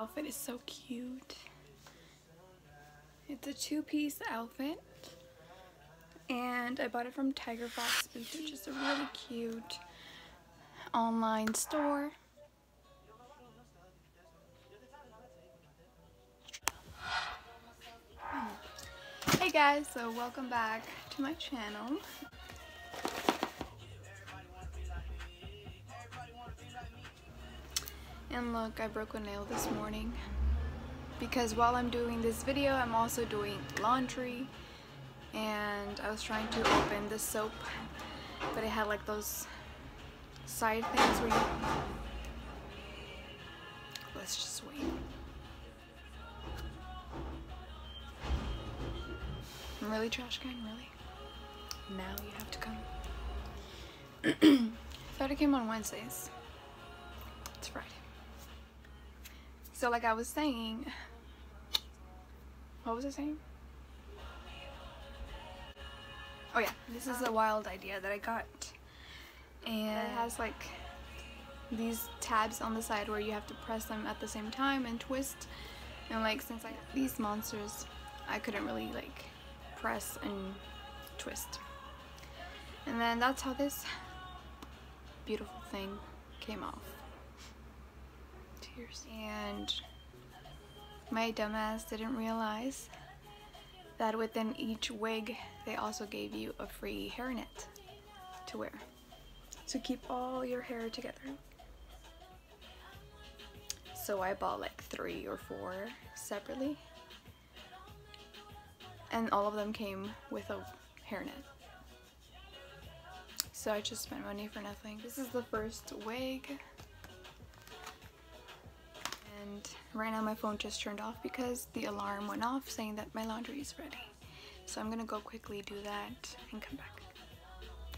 Outfit is so cute. It's a two-piece outfit. And I bought it from Tiger Fox Boots, which is a really cute online store. Hey guys, so welcome back to my channel. And look, I broke a nail this morning because while I'm doing this video, I'm also doing laundry and I was trying to open the soap, but it had like those side things where you... Let's just wait. I'm really trash can, really? Now you have to come. I thought it came on Wednesdays. It's Friday. So like I was saying, what was I saying? Oh yeah, this is a wild idea that I got. And it has like these tabs on the side where you have to press them at the same time and twist. And like since I these monsters, I couldn't really like press and twist. And then that's how this beautiful thing came off tears. And my dumbass didn't realize that within each wig they also gave you a free hairnet to wear to keep all your hair together. So I bought like three or four separately and all of them came with a hairnet. So I just spent money for nothing. This is the first wig right now my phone just turned off because the alarm went off saying that my laundry is ready. So I'm gonna go quickly do that and come back.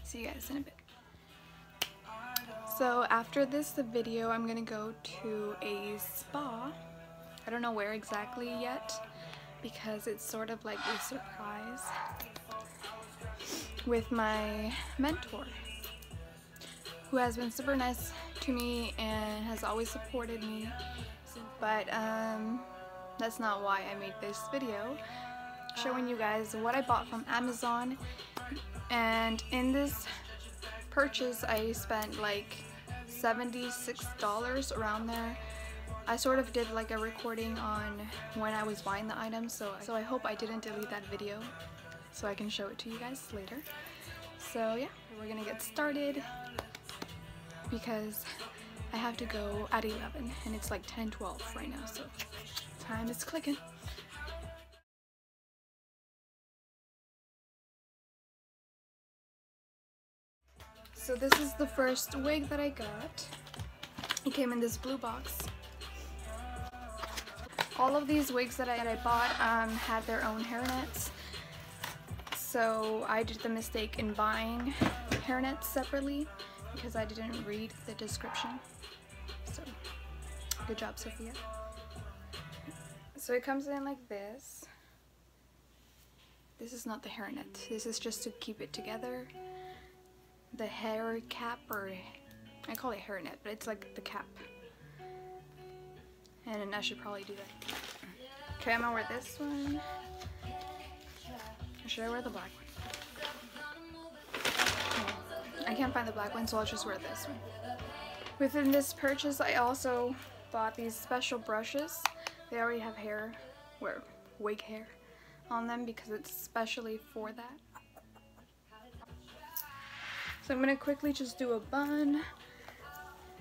See you guys in a bit. So after this video, I'm gonna go to a spa. I don't know where exactly yet because it's sort of like a surprise with my mentor who has been super nice to me and has always supported me but um, that's not why I made this video. Showing you guys what I bought from Amazon. And in this purchase I spent like $76 around there. I sort of did like a recording on when I was buying the items so, so I hope I didn't delete that video so I can show it to you guys later. So yeah we're gonna get started because I have to go at 11 and it's like 10 12 right now so time is clicking. So this is the first wig that I got. It came in this blue box. All of these wigs that I, that I bought um, had their own hairnets. So I did the mistake in buying hairnets separately because I didn't read the description. So, good job, Sofia. So it comes in like this. This is not the hairnet. This is just to keep it together. The hair cap, or I call it hairnet, but it's like the cap. And I should probably do that. Okay, I'm gonna wear this one. Or should I wear the black one? I can't find the black one, so I'll just wear this one. Within this purchase, I also bought these special brushes. They already have hair, where wig hair on them because it's specially for that. So I'm gonna quickly just do a bun.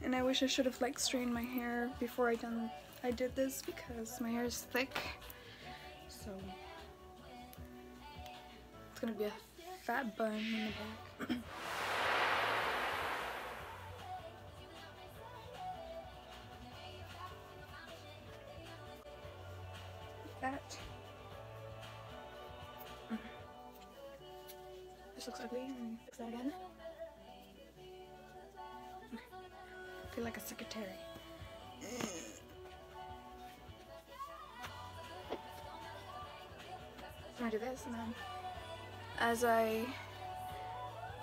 And I wish I should have like straightened my hair before I done I did this because my hair is thick. So it's gonna be a fat bun in the back. that. Mm-hmm. This looks ugly. Fix that again. I feel like a secretary. Gonna do this and then as I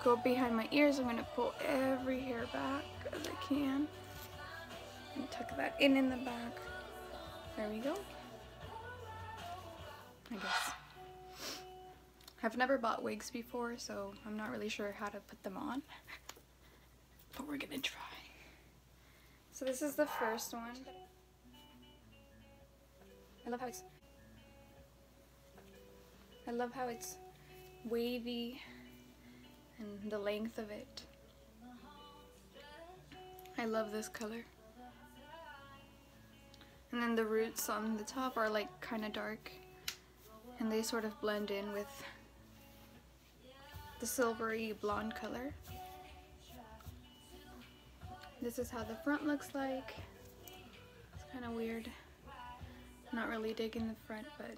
go behind my ears I'm gonna pull every hair back as I can and tuck that in in the back there we go. I guess. I've never bought wigs before, so I'm not really sure how to put them on. But we're gonna try. So this is the first one. I love how it's I love how it's wavy and the length of it. I love this color. And then the roots on the top are like kind of dark and they sort of blend in with the silvery blonde color. This is how the front looks like. It's kind of weird. Not really digging the front, but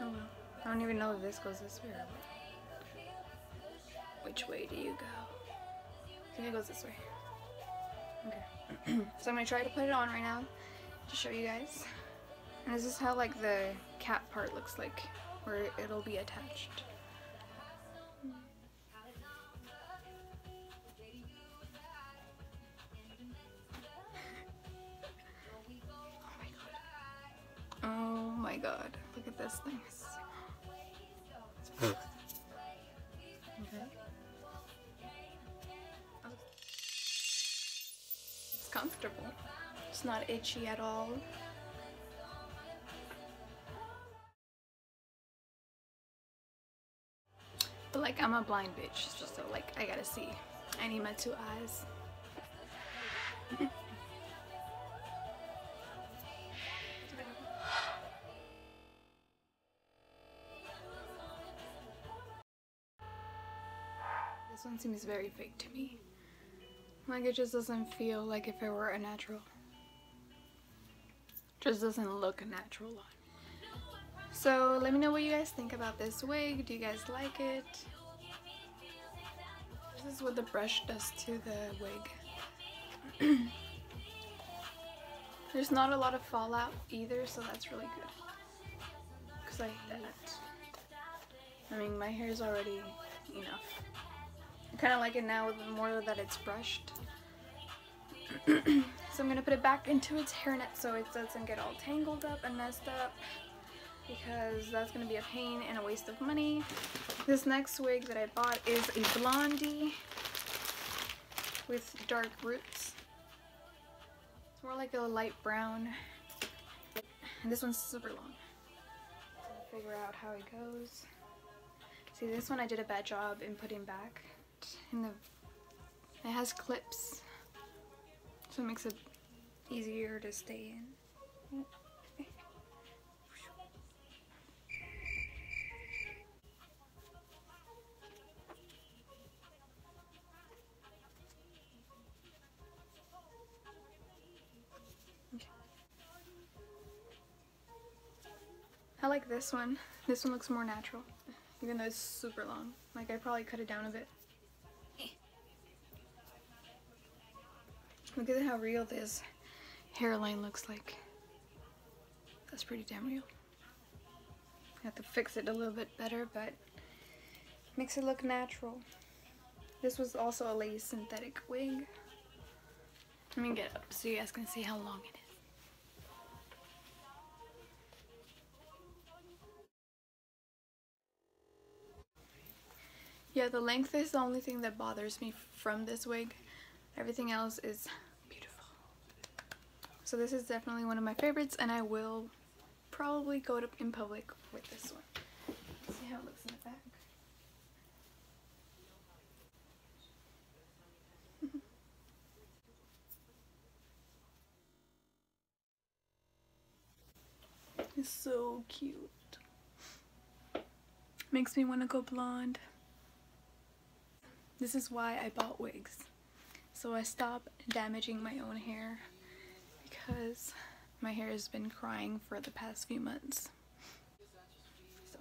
oh well. I don't even know if this goes this way which way do you go? I think it goes this way. Okay. so I'm gonna try to put it on right now to show you guys. This is how like the cap part looks like, where it'll be attached. Oh my god, Oh my god. look at this thing. It's comfortable. It's not itchy at all. I'm a blind bitch, just so like I gotta see. I need my two eyes. this one seems very fake to me. Like it just doesn't feel like if it were a natural. Just doesn't look a natural on so let me know what you guys think about this wig. Do you guys like it? This is what the brush does to the wig. There's not a lot of fallout either, so that's really good. Because I hate that. I mean, my hair is already enough. I kind of like it now more that it's brushed. so I'm going to put it back into its hairnet so it doesn't get all tangled up and messed up because that's going to be a pain and a waste of money. This next wig that I bought is a blondie with dark roots. It's more like a light brown. And this one's super long. So figure out how it goes. See, this one I did a bad job in putting back. In the, it has clips, so it makes it easier to stay in. I like this one. This one looks more natural, even though it's super long. Like I probably cut it down a bit. Look at how real this hairline looks like. That's pretty damn real. I have to fix it a little bit better, but makes it look natural. This was also a lace synthetic wig. Let me get up so you guys can see how long it is. Yeah, the length is the only thing that bothers me from this wig. Everything else is beautiful. So this is definitely one of my favorites and I will probably go to in public with this one. Let's see how it looks in the back. it's so cute. Makes me want to go blonde. This is why I bought wigs. So I stop damaging my own hair because my hair has been crying for the past few months. So,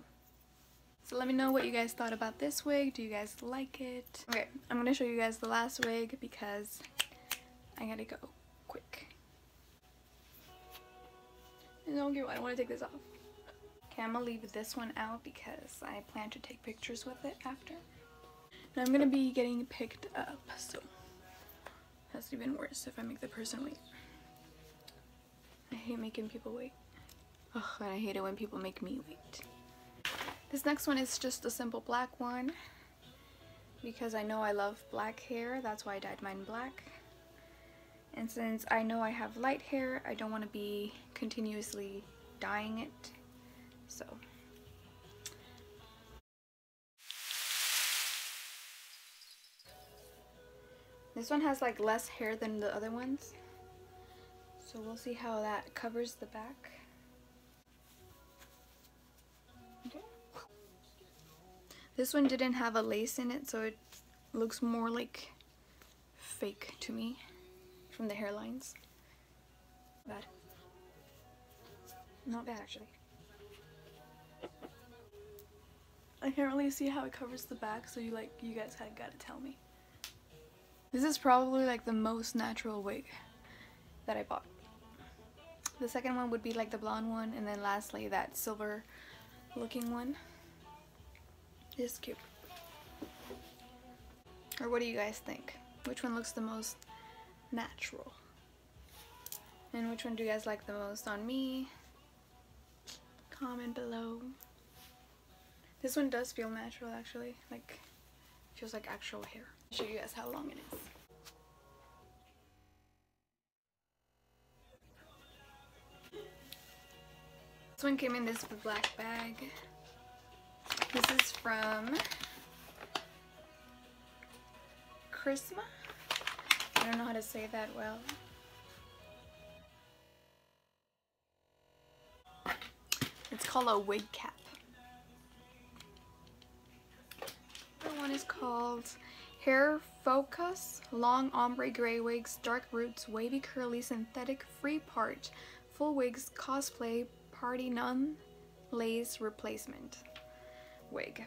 so let me know what you guys thought about this wig. Do you guys like it? Okay, I'm going to show you guys the last wig because I gotta go quick. And don't I don't want to take this off. Okay, I'm gonna leave this one out because I plan to take pictures with it after. And I'm gonna be getting picked up, so that's even worse if I make the person wait. I hate making people wait. Ugh, and I hate it when people make me wait. This next one is just a simple black one because I know I love black hair. That's why I dyed mine black. And since I know I have light hair, I don't want to be continuously dyeing it. So. This one has like less hair than the other ones. So we'll see how that covers the back. This one didn't have a lace in it, so it looks more like fake to me from the hairlines. Bad. Not bad actually. I can't really see how it covers the back, so you like you guys had gotta tell me. This is probably like the most natural wig that I bought. The second one would be like the blonde one, and then lastly that silver looking one. This cute. Or what do you guys think? Which one looks the most natural? And which one do you guys like the most on me? Comment below. This one does feel natural actually, like feels like actual hair. Show you guys how long it is. This one came in this black bag. This is from K'ryssma. I don't know how to say that well. It's called a wig cap. The one is called Hair Focus Long Ombre Gray Wigs Dark Roots Wavy Curly Synthetic Free Part Full Wigs Cosplay Party Nun Lace Replacement Wig.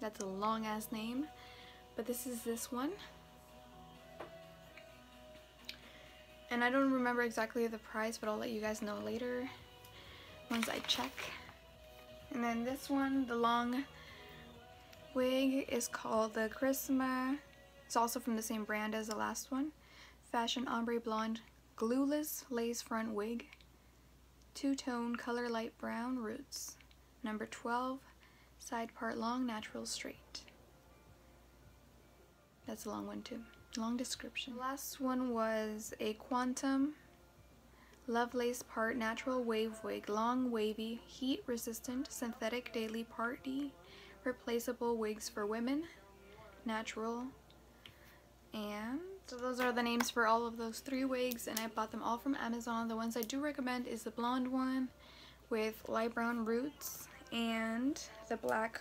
That's a long ass name, but this is this one. And I don't remember exactly the price, but I'll let you guys know later once I check. And then this one, the long wig, is called the K'ryssma. It's also from the same brand as the last one. Fashion Ombre Blonde Glueless Lace Front Wig two-tone color light brown roots. Number 12, side part long, natural straight. That's a long one too. Long description. The last one was a quantum Lovelace part natural wave wig, long wavy, heat resistant, synthetic daily party, replaceable wigs for women, natural, and so those are the names for all of those three wigs and I bought them all from Amazon. The ones I do recommend is the blonde one with light brown roots and the black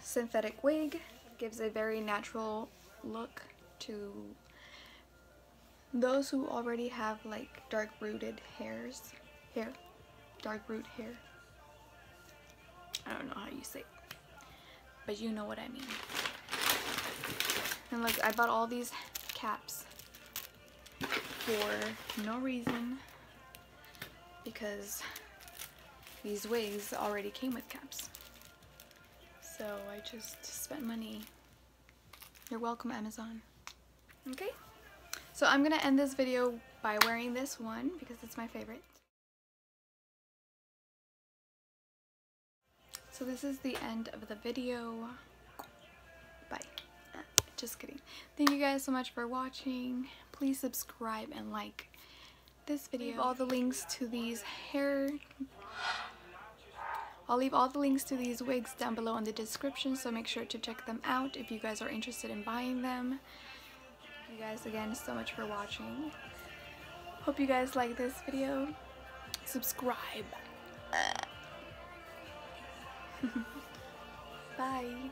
synthetic wig. Gives a very natural look to those who already have like dark rooted hairs. Hair. Dark root hair. I don't know how you say it. But you know what I mean. And look, I bought all these caps for no reason because these wigs already came with caps. So I just spent money. You're welcome, Amazon. Okay, so I'm gonna end this video by wearing this one because it's my favorite. So this is the end of the video. Just kidding. Thank you guys so much for watching. Please subscribe and like this video. all the links to these hair... I'll leave all the links to these wigs down below in the description, so make sure to check them out if you guys are interested in buying them. Thank you guys again so much for watching. Hope you guys like this video. Subscribe. Bye.